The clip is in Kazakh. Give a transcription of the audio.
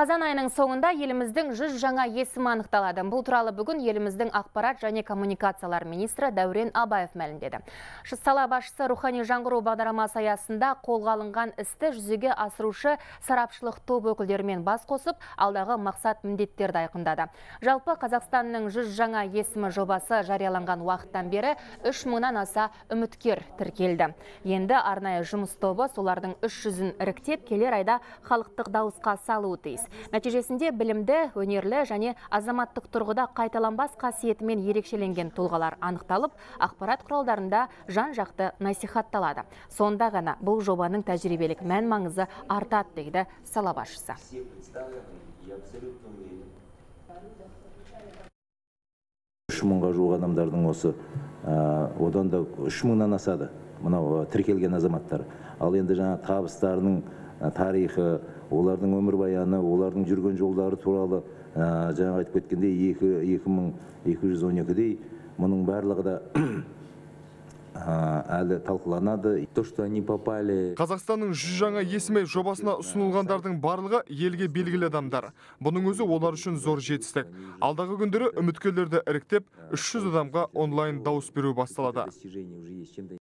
Қазан айының соңында еліміздің 100 жаңа есімі анықталады. Бұл туралы бүгін еліміздің ақпарат және коммуникациялар министрі Дәурен Абаев мәлімдеді. Сала басшысы рухани жаңғыру бағдарламасы аясында қолға алынған істі жүзеге асырушы сарапшылық топ өкілдерімен бас қосып, алдағы мақсат міндеттерді айқындады. Жалпы Қазақстанның 100 жаңа есімі жобасы жарияланған уақыттан бері 3 мыңнан аса үміткер тіркелді. Енді арнайы жұмыс тобы солардың 300-ін іріктеп келер айда халықтық дауысқа салуы тиіс. Нәтижесінде білімді, өнерлі және азаматтық тұрғыда қайталанбас қасиетімен ерекшеленген тұлғалар анықталып, ақпарат құралдарында жан жақты насихатталады. Сонда ғана бұл жобаның тәжірибелік мән маңызы артады дейді сала басшысы. үш мыңға жуық адамдардың осы ә, одан да үш мыңнан асады мынау тіркелген азаматтар ал енді жаңа табыстарының тарихы олардың өмірбаяны олардың жүрген жолдары туралы ә, жаңа айтып кеткендей екі екі мың екі жүз он екідей мұның барлығы да әлі талқыланады То, что они попали Қазақстанның жүз жаңа есімі жобасына ұсынылғандардың барлығы елге белгілі адамдар. Бұның өзі олар үшін зор жетістік. Алдағы күндері үміткерлерді іріктеп 300 адамға онлайн дауыс беру басталады.